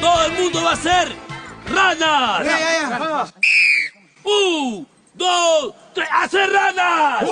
Todo el mundo va a ser ranas. Ya, ya, ya. Un, dos, tres, ¡hacer ranas!